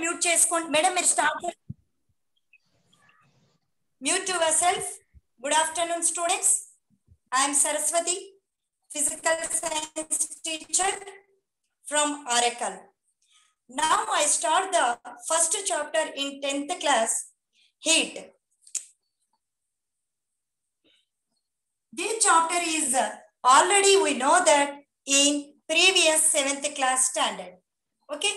Mute చేసుకోండి madam మీరు start mute yourself good afternoon students I'm Saraswati physical science teacher from Arekal Now I start the first chapter in 10th class, heat. This chapter is uh, already we know that in previous 7th class standard. Okay.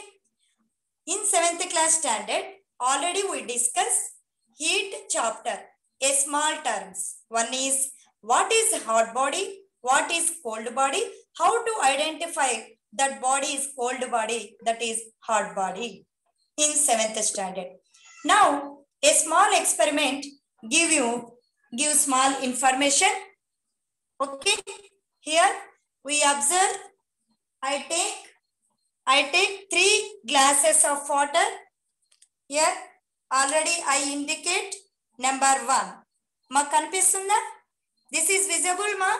In 7th class standard, already we discuss heat chapter, a small terms. One is what is hot body, what is cold body, how to identify that body is cold body, that is hot body in seventh standard. Now, a small experiment give you, give small information. Okay, here we observe, I take, I take three glasses of water. Here, already I indicate number one. Ma కనిపిస్తుందా? This is visible, ma?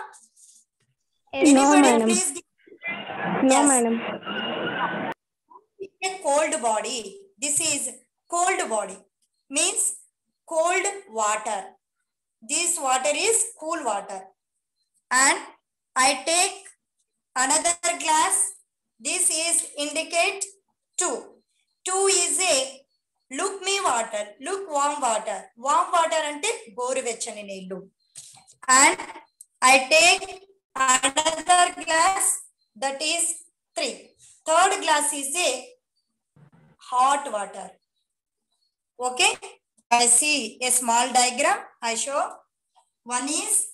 No, madam. please give No, Yes. madam. a cold body. This is cold body. Means cold water. This water This is indicate 2. 2 is a look me water, look warm water. Warm water until Borivichan in neellu. And I take another glass that is 3. Third glass is a hot water. Okay. I see a small diagram. I show one is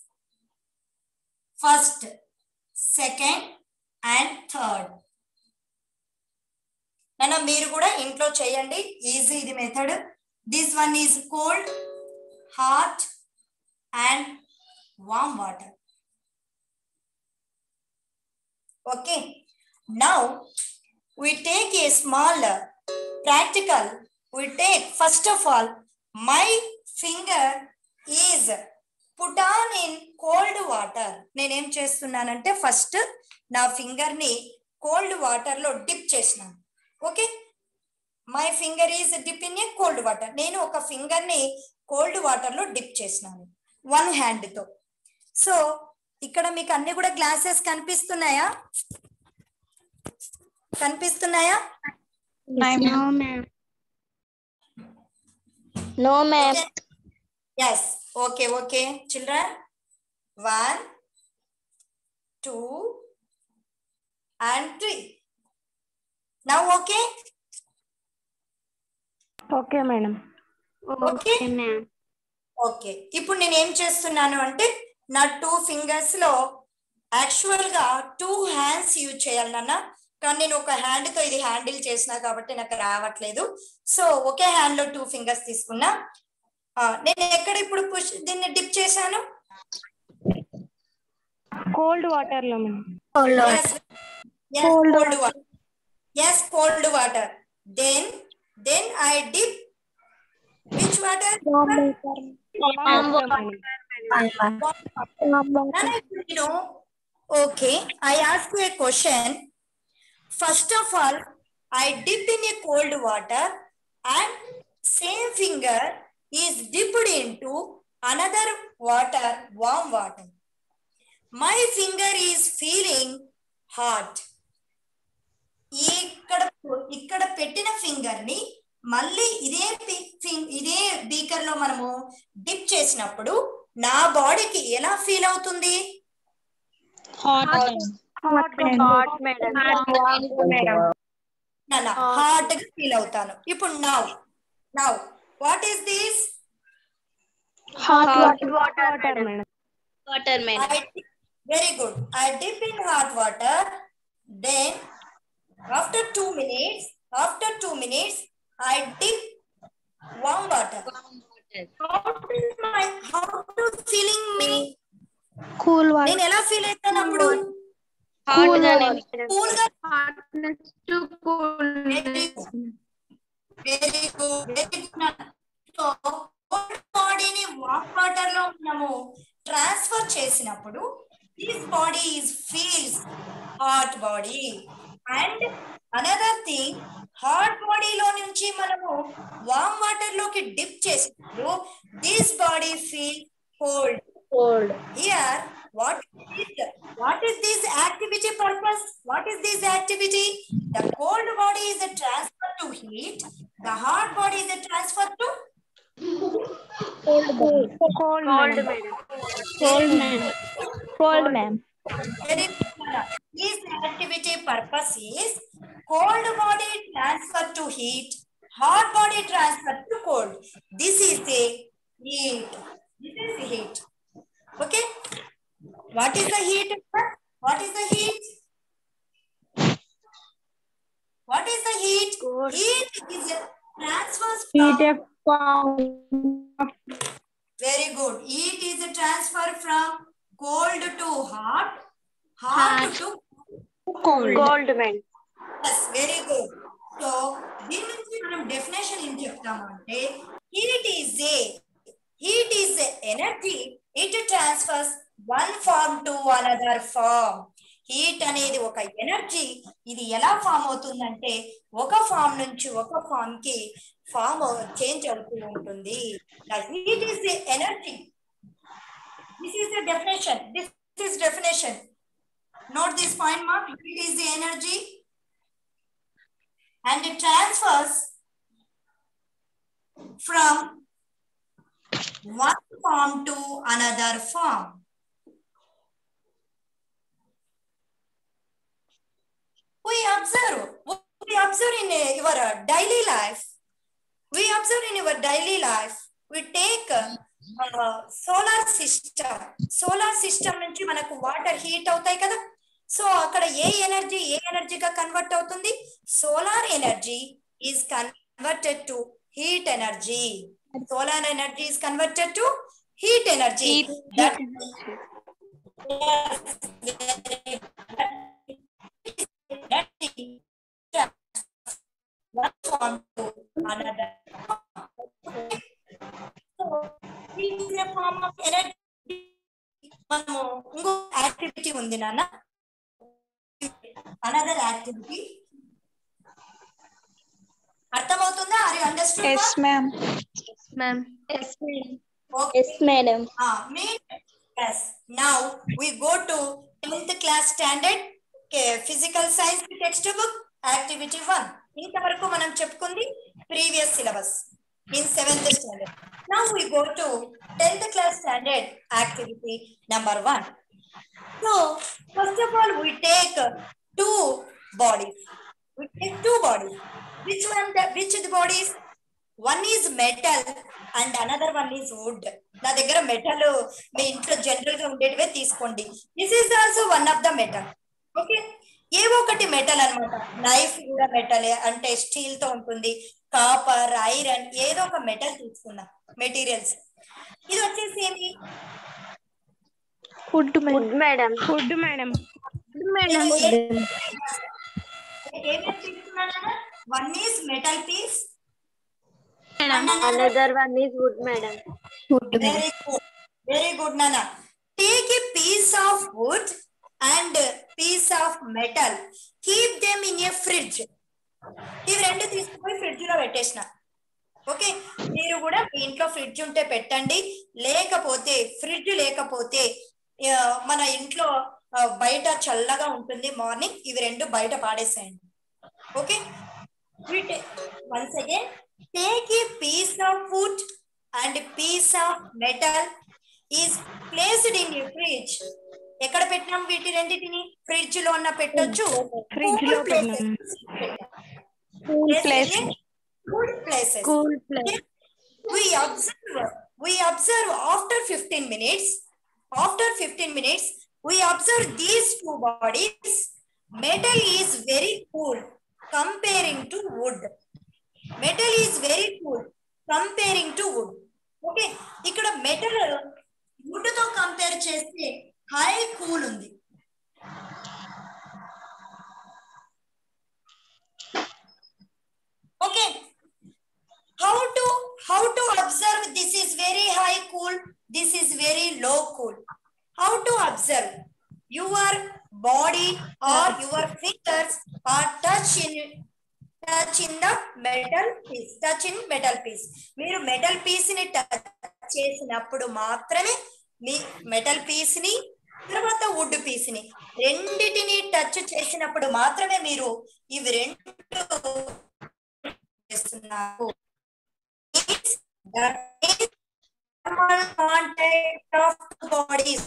first, second and third. అయినా మీరు కూడా ఇంట్లో చేయండి. Easy ఇది method this one is cold hot and warm water okay now we take a small practical practical we take first of all my finger is put on in cold water. నేనేం చేస్తున్నానంటే first నా ఫింగర్ని cold వాటర్లో dip చేసినాను. Okay my finger is dip in a cold water నేను ఒక ఫింగర్ని cold వాటర్లో డిప్ చేసినాను. వన్ హ్యాండ్తో. సో ఇక్కడ మీకు అన్ని కూడా గ్లాసెస్ కనిపిస్తున్నాయా? కనిపిస్తున్నాయా? No, ma'am. No, ma'am. Yes okay okay children one two and three now okay Okay, madam. Okay. Okay ఇప్పుడు నేను ఏం చేస్తున్నాను అంటే నా టూ ఫింగర్స్లో యాక్చువల్గా టూ హ్యాండ్స్ యూజ్ చేయాలి నాన్న. కానీ నేను ఒక హ్యాండ్తో ఇది హ్యాండిల్ చేసిన కాబట్టి నాకు రావట్లేదు. సో ఒకే హ్యాండ్లో టూ ఫింగర్స్ తీసుకున్నా నేను ఎక్కడ ఇప్పుడు పుష్ దీన్ని డిప్ చేశాను? Cold water లో ma'am. Yes, yes, Cold cold water. Yes, cold water. Then, then I dip which water? Warm water, madam. Nana, you know, okay, I ask you a question. First of all, I dip in a cold water and same finger is dipped into another water, warm water. My finger is feeling hot. ఇక్కడ ఇక్కడ పెట్టిన ఫింగర్ని మళ్ళీ ఇదే ఇదే బీకర్లో మనము dip చేసినప్పుడు నా బాడీకి ఎలా ఫీల్ అవుతుంది? హాట్గా ఫీల్ అవుతాను. ఇప్పుడు now now what is this? madam very good. I dip in hot water then after two minutes after two minutes I dip warm water how to feeling me Cool water. నేను ఎలా feel అవుతాను అప్పుడు? గానే కూల్గా Hotness to cool. Very good very good so బాడీని warm వాటర్లో మనము transfer చేసినప్పుడు this body is feels hot body and another thing hot బాడీలో నుంచి మనము వామ్ వాటర్లోకి డిప్ చేసినప్పుడు this body feel cold Cold. here what is what is this activity purpose what is this activity the cold body is a transfer to heat the hot body is a transfer to Cold, Cold, madam. madam. Cold, this activity purpose is cold body transfer to heat hot body transfer to cold. This is the heat. This is the heat. Okay? What is the heat what is the heat? What is the heat? Cold. heat is a transfers Heat from very good. Heat is a transfer from cold to hot. Hot Hot. to cold. Cold, madam. Yes very good so దీని నుంచి మనం definition ఏం చెప్తాము అంటే heat is a heat is energy it transfers one form to another form heat అనేది ఒక energy ఇది ఎలా ఫామ్ అవుతుందంటే ఒక ఫామ్ నుంచి ఒక ఫామ్కి ఫామ్ చేంజ్ అవుతూ ఉంటుంది. Heat is the energy this is the definition this is definition Note this point mark heat is the energy and it transfers from one form to another form. We observe, we observe in uh, your uh, daily life, we observe in your daily life, we take uh, uh, solar system, solar system నుంచి మనకు water heat అవుతాయి కదా so అక్కడ ఏ energy ఏ ఎనర్జీగా convert అవుతుంది? Solar energy is converted to heat energy. Solar energy is converted to heat energy. That to another. Form. Of energy. మనము ఇంకో activity ఉంది నాన్న అనదర్ యాక్టివిటీ అర్థమవుతుందా? Are you understand yes now we go class standard physical science text book activity one ఇంతవరకు మనం చెప్పుకుంది previous syllabus in 7th standard now we go to 10th class standard activity number one so first of all we take two bodies we take two bodies which one which the bodies one is metal and another one is wood నా దగ్గర metal మీ ఇంట్లో జనరల్గా ఉండేటివే తీసుకోండి. This is also one of the metal okay ఏవో ఒకటి metal అన్నమాట. నైఫ్ కూడా మెటలే అంటే స్టీల్తో ఉంటుంది. కాపర్ ఐరన్ ఏదో ఒక మెటల్ తీసుకుందాం మెటీరియల్స్ ఇది వచ్చేసి ఏమి? Food madam. Food madam. Madam. One is metal piece another one is wood madam very good నానా take a piece of wood and piece of metal keep them in a fridge ఇవి రెండు తీసుకుపోయి ఫ్రిడ్జ్లో పెట్టేసిన. Okay మీరు కూడా మీ ఇంట్లో fridge ఉంటే పెట్టండి. లేకపోతే ఫ్రిడ్జ్ లేకపోతే మన ఇంట్లో బయట చల్లగా ఉంటుంది మార్నింగ్. ఇవి రెండు బయట పాడేసేయండి. Okay? Once again take a piece of wood and piece of metal is placed in you fridge ఎక్కడ పెట్టినాం వీటి రెండింటిని? ఫ్రిడ్జ్లో ఉన్న పెట్టొచ్చు? Fridge. Low places Cool place. we observe. We observe after 15 minutes. after 15 minutes we observe these two bodies metal is very cool comparing to wood metal is very cool comparing to wood okay ఇక్కడ metal would తో compare చేస్తే high cool ఉంది okay how to how to observe this is very high cool This is very low cool how to observe Your body or your fingers are touch in touch in the metal piece touch in metal piece మీరు metal పీస్ని touch చేసినప్పుడు మాత్రమే మీ metal పీస్ని తర్వాత would పీస్ని రెండిటిని touch చేసినప్పుడు మాత్రమే మీరు ఇవి రెండు చేస్తున్నారు Thermal contact of bodies.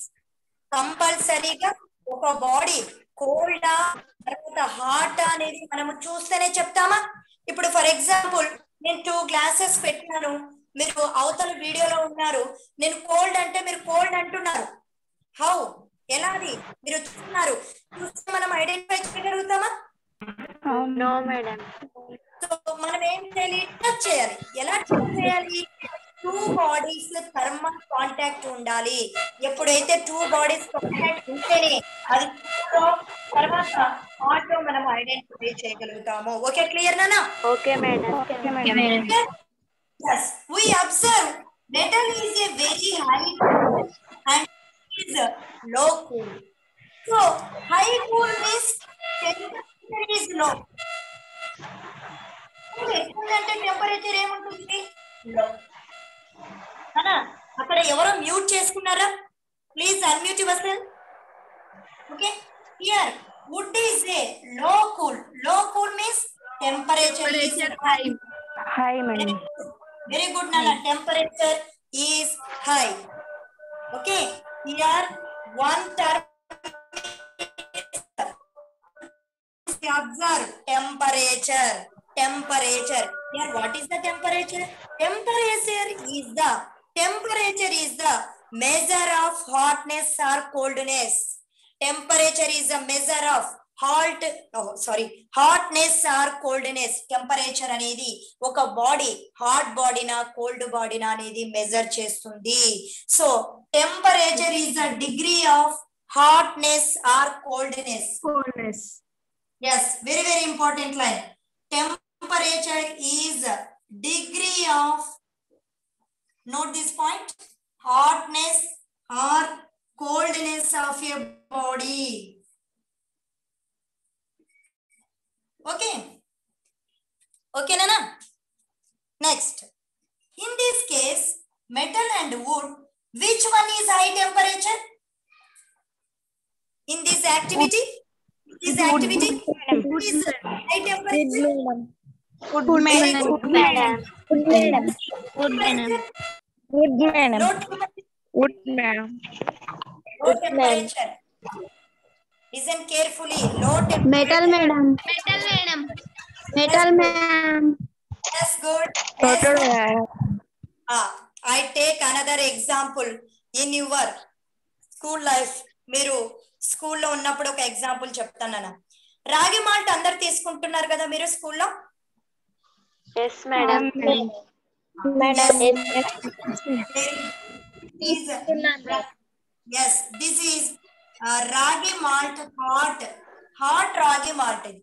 కంపల్సరీగా ఒక బాడీ కోల్డా తర్వాత హాట్ అనేది మనము చూస్తేనే చెప్తామా? ఇప్పుడు ఫర్ ఎగ్జాంపుల్ నేను టూ గ్లాసెస్ పెట్టినాను. మీరు అవతల వీడియోలో ఉన్నారు. నేను కోల్డ్ అంటే మీరు కోల్డ్ అంటున్నారు. హౌ ఎలాది? మీరు చూస్తున్నారు. చూస్తే మనం ఐడెంటిఫై చేయగలుగుతామా? సో మనం ఏం చేయాలి? టచ్ చేయాలి. ఎలా టచ్ చేయాలి? టూ బాడీస్ థర్మల్ కాంటాక్ట్ ఉండాలి. ఎప్పుడైతే టూ బాడీస్ కాంటాక్ట్ ఉంటేనే అది తర్వాత ఆటో మనం ఐడెంటిఫై చేయగలుగుతాము. ఓకే క్లియర్ నానా? Okay madam Yes, we observe metal is a very high cool and is a low cool. So, high cool means temperature is low. అంటే టెంపరేచర్ ఏముంటుంది? లో అక్కడ ఎవరో మ్యూట్ చేసుకున్నారా? ప్లీజ్ అన్మ్యూట్ వస్తే okay here a low కూల్లో cool means temperature high high very good నా temperature is high okay here one term temperature temperature what is the temperature temperature is the temperature is the measure of hotness or coldness. Temperature is a measure of halt sorry hotness or coldness temperature అనేది ఒక body hot బాడీనా cold బాడీనా అనేది measure చేస్తుంది. So temperature is the degree of hotness or coldness coolness yes very very important line temperature is degree of, note this point, hotness or coldness of your body. Okay. Okay, Nana. Next. In this case, metal and wood, which one is high temperature? In this activity? This activity? Is high temperature? Good Very madam. good. Good madam. Good madam. Good madam. Good madam low temperature good madam low temperature listen carefully low temperature Metal madam. Metal madam. Metal madam. yes good yes, total Ah, I take another example in your school life. మీరు స్కూల్లో ఉన్నప్పుడు ఒక example చెప్తాను రాగి malt అందరు తీసుకుంటున్నారు కదా మీరు స్కూల్లో Yes madam. Madam. Yes. Yes this is ragi malt hot hot ragi malt ఇది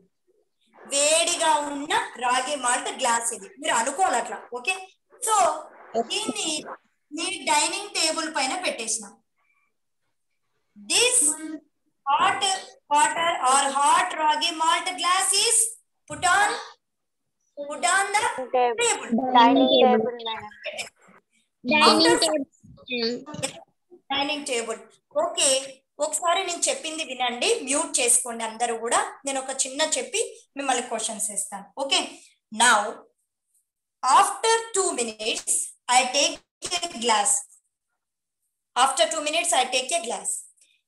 వేడిగా ఉన్న రాగి మాల్ట్ గ్లాస్ ఇది మీరు అనుకోవాలి అట్లా ఓకే సో దీన్ని మీ డైనింగ్ టేబుల్ పైన పెట్టేసినాం this hot water or hot ragi malt glass is put on put on the table Dining table. Dining table. Dining table. Okay. ఒకసారి నేను చెప్పింది వినండి. మ్యూట్ చేసుకోండి అందరూ కూడా. నేను ఒక చిన్న చెప్పి మిమ్మల్ని క్వశ్చన్స్ ఇస్తాను okay. Now after two minutes I take a glass after two minutes I take a glass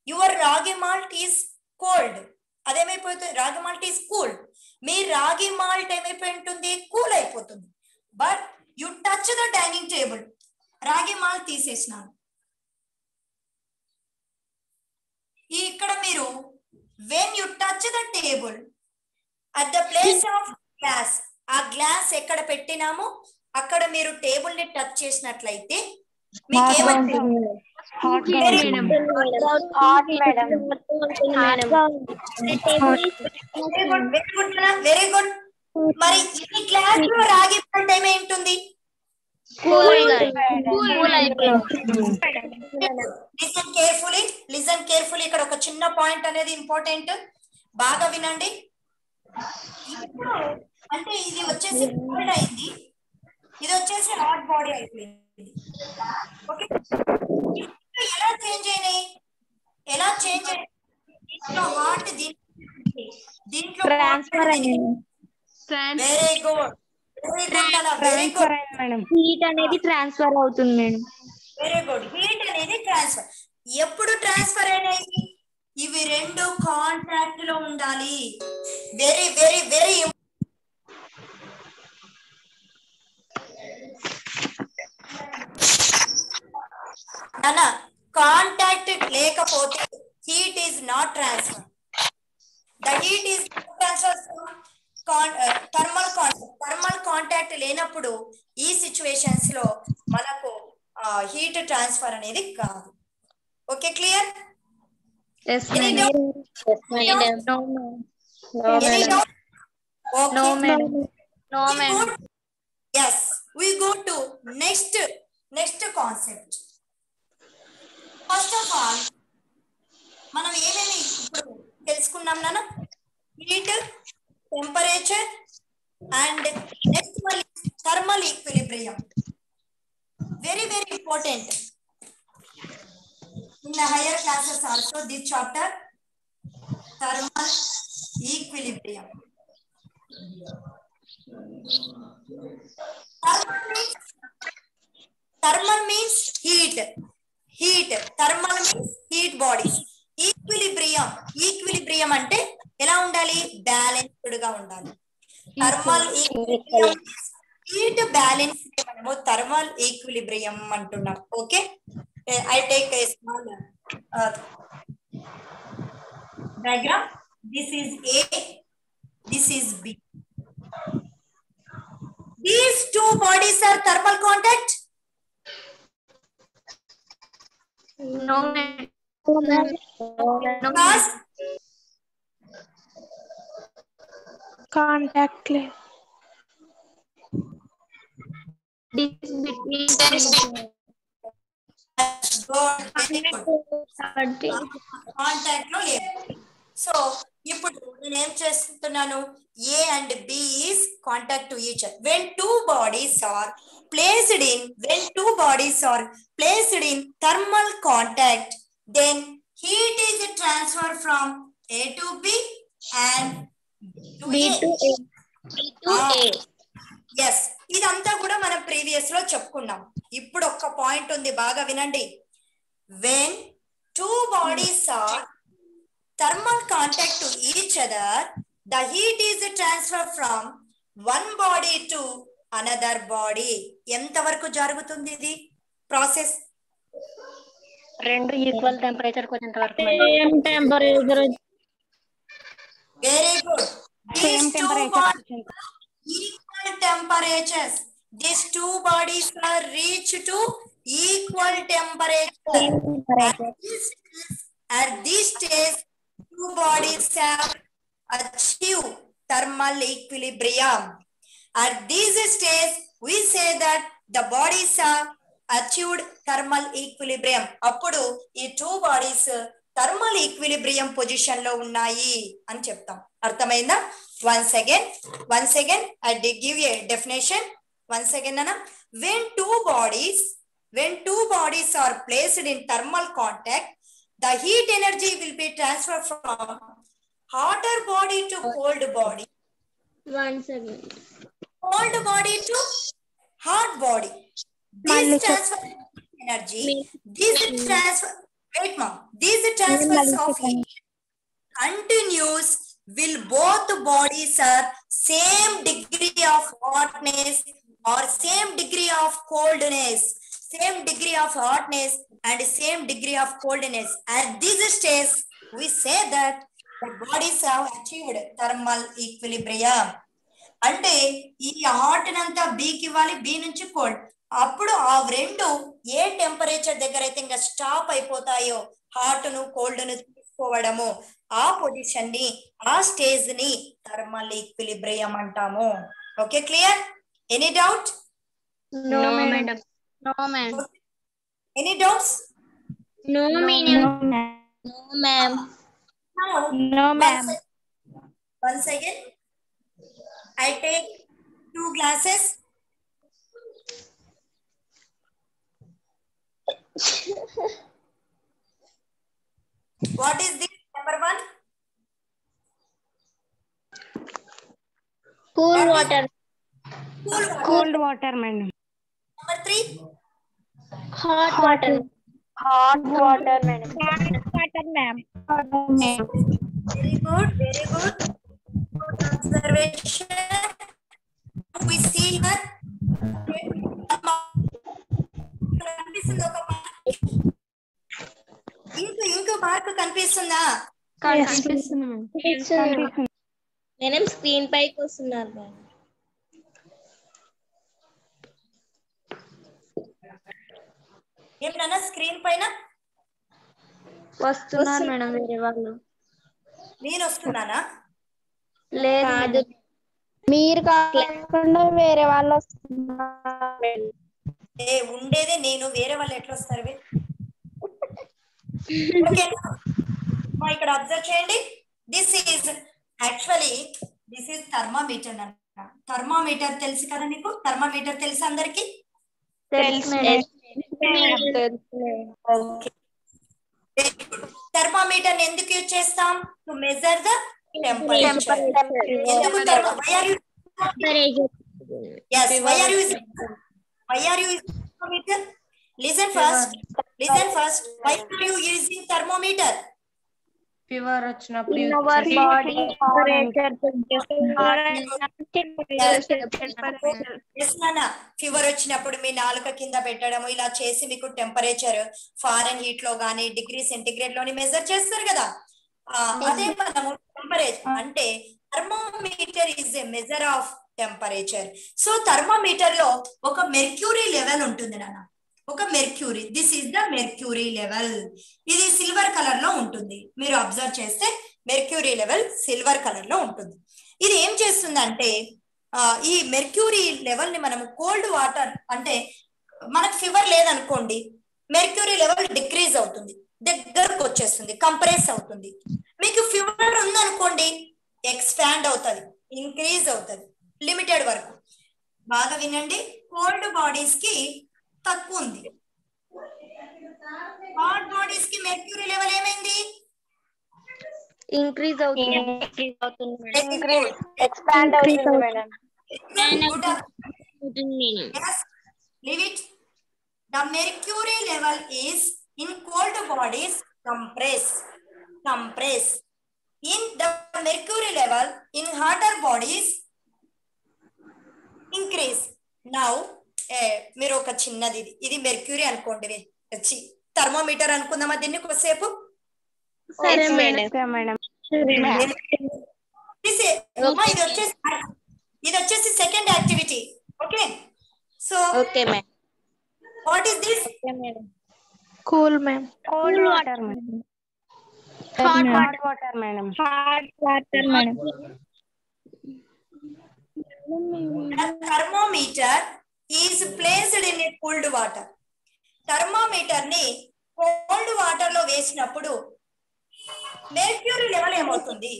your ragi malt is cold అదేమైపోతుంది? Ragi malt is cool మీ రాగి మాల్ట్ ఏమైపోయి ఉంటుంది? కూల్ అయిపోతుంది but you touch the dining table ragi malt తీసేసినాను. ఇక్కడ మీరు when you touch the table at the place of glass ఆ glass ఎక్కడ పెట్టినామో? అక్కడ మీరు టేబుల్ని టచ్ చేసినట్లయితే మీకు hot madam. Very good very good very good మరి ఈ గ్లాస్లో రాగి కూల్ అయిపోయింది. లిసన్ కేర్ఫుల్లీ లిసన్ కేర్ఫుల్లీ ఇక్కడ ఒక చిన్న పాయింట్ అనేది ఇంపార్టెంట్ బాగా వినండి. ఇప్పుడు అంటే ఇది వచ్చేసి కోల్డ్ అయింది. ఇది వచ్చేసి హాట్ బాడీ అయిపోయింది. ఓకే ఎలా చేంజ్ అయినాయి? ఎలా చేంజ్ దీంట్లో హాట్ దీంట్లో transfer very good very good అలా వెరీ గుడ్ ట్రాన్స్ఫర్ అయింది మేడం. హీట్ అనేది ట్రాన్స్ఫర్ అవుతుంది మేడం. వెరీ గుడ్ హీట్ అనేది ట్రాన్స్ఫర్ ఎప్పుడు ట్రాన్స్ఫర్ అయినాయి? ఇవి రెండు కాంటాక్ట్లో ఉండాలి. వెరీ వెరీ వెరీ నాన్న కాంటాక్ట్ లేకపోతే heat is not transfer the heat is transfer thermal contact thermal contact లేనప్పుడు ఈ సిచ్యువేషన్స్లో మనకు హీట్ ట్రాన్స్ఫర్ అనేది కాదు. Okay clear yes Any madam doubt? No madam no madam no madam yes we go to next next concept first of all మనం ఏమేమి ఇప్పుడు తెలుసుకున్నాం నాన్న? హీట్ టెంపరేచర్ అండ్ నెక్స్ట్ మళ్ళీ thermal equilibrium. Very very important in higher classes also this chapter thermal equilibrium thermal means thermal means heat heat thermal means heat bodies equilibrium equilibrium అంటే ఎలా ఉండాలి? బ్యాలెన్స్డ్గా ఉండాలి. థర్మల్ హీట్ బ్యాలెన్స్ మనము thermal equilibrium అంటున్నాం. Okay? I take a small diagram. This is A this is B thermal contact. No madam Because contact No. no. Contact please. This contact. So నేను చేస్తున్నాను? A and B is contact to each when two bodies are placed in when two bodies are placed in thermal contact then heat is transfer from A to B and B to A yes ఇదంతా కూడా మనం ప్రీవియస్లో చెప్పుకున్నాం. ఇప్పుడు ఒక్క point ఉంది. బాగా వినండి. When two bodies are thermal contact to each other the heat is transfer from one body to another body ఎంత వరకు జరుగుతుంది ఇది? ప్రాసెస్ రెండు ఈక్వల్ టెంపరేచర్ వచ్చేంత వరకు same temperature very good same temperature equal temperatures. These two bodies are reached to equal temperature. At this, at this stage, two bodies have achieved thermal equilibrium. At this stage, we say that the bodies have achieved thermal equilibrium. అప్పుడు ఈ two bodies thermal equilibrium పొజిషన్లో ఉన్నాయి అని చెప్తాం అర్థమైందా one second one second I give a definition one second అన్న when two bodies when two bodies are placed in thermal contact the heat energy will be transferred from hotter body to cold body. One second. Cold body to hot body. This transfer energy, this transfer, wait mom, these transfers of heat continues will both bodies are same degree of hotness or same degree of coldness same degree of hotness and same degree of coldness. At this stage, we say that the bodies have achieved thermal equilibrium. అంటే ఈ hot అంతా బీకి ఇవ్వాలి B నుంచి cold అప్పుడు ఆ రెండు ఏ temperature దగ్గర అయితే ఇంకా స్టాప్ అయిపోతాయో హాట్ను కోల్డ్ను తీసుకోవడము ఆ పొజిషన్ని ఆ స్టేజ్ని థర్మల్ ఈక్విలిబ్రియం అంటాము okay clear any doubt No, madam. No, ma'am. Any doubts? No, No, ma'am. ma'am. No, ma'am. Now, No, once ma'am. ag- Once again, I take two glasses. What is this number one? Cool water. Cool water. Cold water, madam. Number three. Hot water. Hot water, madam. Hot water, ma'am. Very good, very good. Good observation. We see here. కనిపిస్తుంది ఒక mark. ఇంకో ఇంకో mark కనిపిస్తుందా కనిపిస్తుంది నేనేం screen పైకి వస్తున్నారు madam ఏమన్నా స్క్రీన్ పైన? వస్తున్నారు మేడం వేరే వాళ్ళు. నేను వస్తున్నానా లేదు మీరు కాకుండా వేరే వాళ్ళు వస్తున్నారు ఏ ఉండేదే నేను. వేరే వాళ్ళు ఎట్లా వస్తారు ఇక్కడ అబ్జర్వ్ చేయండి. This is actually this is thermometer అన్న. థర్మామీటర్ తెలుసు కదా నీకు థర్మామీటర్ తెలుసు అందరికి? తెలుసు థర్మామీటర్ ఎందుకు యూజ్ చేస్తాం టు మెజర్ ద టెంపరేచర్ ఎందుకు థర్మా why are you yes why are you using why are you using thermometer listen first listen first why are you using thermometer Fever వచ్చినప్పుడు ఫీవర్ వచ్చినప్పుడు మీ నాలుక కింద పెట్టడము ఇలా చేసి మీకు టెంపరేచర్ ఫారెన్ హీట్లో గానీ డిగ్రీ సెంటిగ్రేడ్లోని మెజర్ చేస్తారు కదా. అదే మనము టెంపరేచర్ అంటే thermometer is a measure of temperature so థర్మోమీటర్లో ఒక మెర్క్యూరీ లెవెల్ ఉంటుంది నాన్న. ఒక mercury this is the mercury level ఇది సిల్వర్ కలర్లో ఉంటుంది. మీరు అబ్జర్వ్ చేస్తే మెర్క్యూరీ లెవెల్ సిల్వర్ కలర్లో ఉంటుంది. ఇది ఏం చేస్తుందంటే అంటే ఈ మెర్క్యూరీ లెవెల్ని మనము కోల్డ్ వాటర్ అంటే మనకు ఫీవర్ లేదనుకోండి మెర్క్యూరీ లెవెల్ డిక్రీజ్ అవుతుంది. దగ్గరకు వచ్చేస్తుంది కంప్రెస్ అవుతుంది. మీకు ఫీవర్ ఉందనుకోండి ఎక్స్పాండ్ అవుతుంది ఇంక్రీజ్ అవుతుంది లిమిటెడ్ వరకు. బాగా వినండి. కోల్డ్ బాడీస్కి తక్కువ ఉంది హాట్ బాడీస్కి మెర్క్యూరీ లెవెల్ ఏమైంది ఇంక్రీజ్ అవుతుంది ఎక్స్పాండ్ అవుతుంది madam Yes, leave it. The mercury level is in cold bodies compress, compress. In the mercury level in hotter bodies increase. మీరు ఒక చిన్నది ఇది. ఇది మెర్క్యూరీ అనుకోండి థర్మోమీటర్ అనుకుందామా దీన్ని కొద్దిసేపు? ఇది వచ్చేసి ఇది వచ్చేసి second activity okay? So okay madam. What is this cool ma'am cold water madam. Hot water madam. Hot water madam. A is placed in a cooled water. థర్మామీటర్ని కోల్డ్ వాటర్లో వేసినప్పుడు మెర్క్యూరీ లెవెల్ ఏమవుతుంది?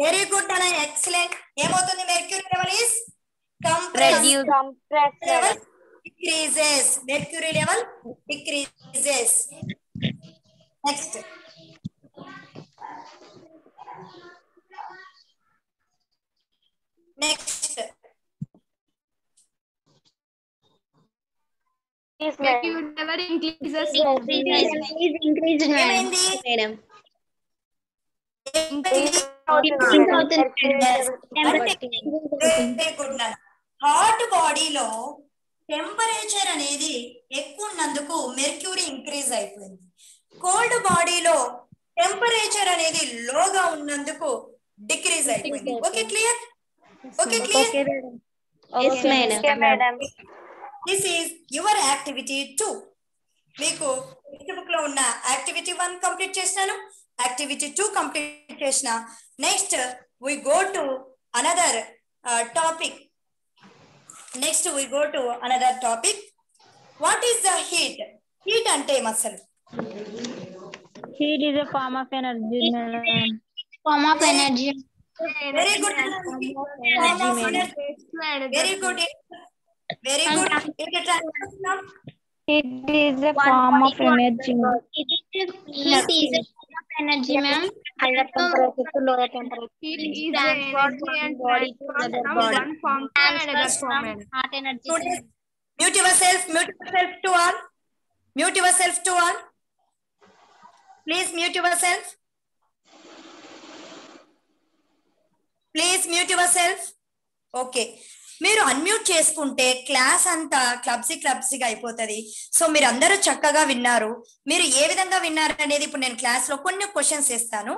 వెరీ గుడ్ అనే excellent ఏమవుతుంది mercury level level decreases mercury level decreases next next hot బాడీలో temperature అనేది ఎక్కువ ఉన్నందుకు మెర్క్యూరీ ఇంక్రీజ్ అయిపోయింది కోల్డ్ బాడీలో టెంపరేచర్ అనేది లోగా ఉన్నందుకు డిక్రీజ్ అయిపోయింది okay clear this is your activity 2 మీకు టెక్స్ట్లో ఉన్న యాక్టివిటీ 1 కంప్లీట్ చేశాను యాక్టివిటీ 2 కంప్లీట్ చేశాను next we next we topic what అంటే అసలు? Energy Very good. Very good. Very good. It is a form of energy. It is a form of energy, ma'am. Higher temperature to lower temperature. Heat is energy and body one form to another. Heart energy. Mute yourself. Mute yourself to all. Mute yourself to all. Please mute yourself. Please mute yourself okay మీరు unmute చేసుకుంటే class అంతా క్లబ్సీ క్లబ్సీగా అయిపోతుంది. So మీరు అందరూ చక్కగా విన్నారు. మీరు ఏ విధంగా విన్నారు అనేది ఇప్పుడు నేను క్లాస్లో కొన్ని క్వశ్చన్స్ వేస్తాను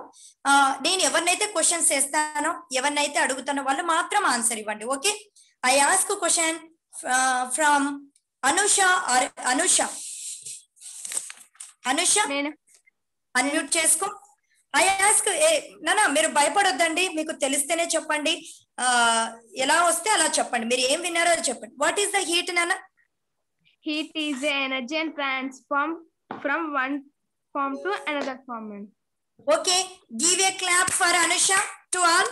నేను ఎవరినైతే క్వశ్చన్స్ వేస్తానో ఎవరినైతే అడుగుతానో వాళ్ళు మాత్రం ఆన్సర్ ఇవ్వండి. Okay I ask question from Anusha or Anusha Anusha నేను. అన్మ్యూట్ చేసుకో. ఐ ఆస్క్ ఏ నానా మీరు భయపడొద్దండి. మీకు తెలిస్తేనే చెప్పండి. ఆ ఎలా వస్తే అలా చెప్పండి. మీరు ఏం విన్నారో అది చెప్పండి. వాట్ ఈస్ ద హీట్ నానా? The energy and transform from one form to another form. and okay give a clap for Anusha to all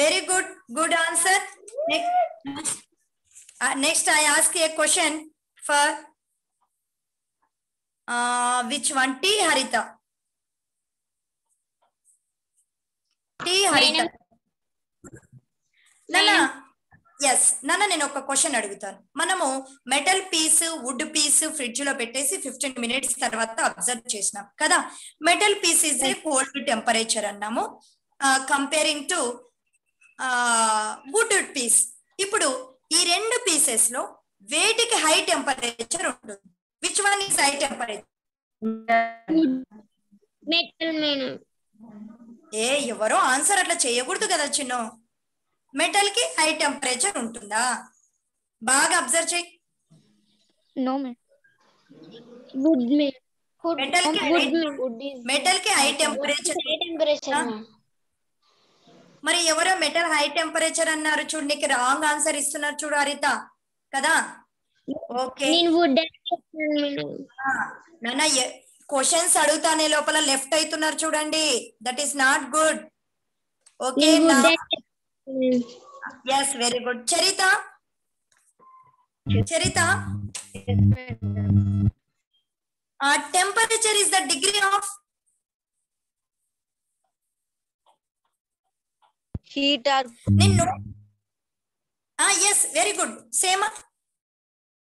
very good good answer next I ask a question for which one T Haritha T Haritha. నాన్న yes నాన్న నేను ఒక question అడుగుతాను. మనము metal piece wood piece ఫ్రిడ్జ్లో పెట్టేసి fifteen minutes తర్వాత observe చేసినాం కదా? Metal piece is a cold temperature అన్నాము. కంపేరింగ్ టు వుడ్ పీస్ ఇప్పుడు ఈ రెండు పీసెస్లో వేటికి హై టెంపరేచర్ ఉంటుంది? Which one is high temperature. ఏ ఎవరో ఆన్సర్ అట్లా చేయకూడదు కదా చిన్న. మెటల్కి హై టెంపరేచర్ ఉంటుందా? బాగా అబ్జర్వ్ చేయి. Madam. మెటల్కి మెటల్కి హై టెంపరేచర్. మరి ఎవరో మెటల్ హై టెంపరేచర్ అన్నారు చూడు నీకు రాంగ్ ఆన్సర్ ఇస్తున్నారు చూడు హరిత కదా? ఓకే నేను. నాన్న క్వశ్చన్స్ అడుగుతానే లోపల లెఫ్ట్ అవుతున్నారు చూడండి. That is not good okay. Yes very good Charitha Charitha temperature is the degree of Heat or నిన్ను ఎస్ వెరీ గుడ్ సేమ్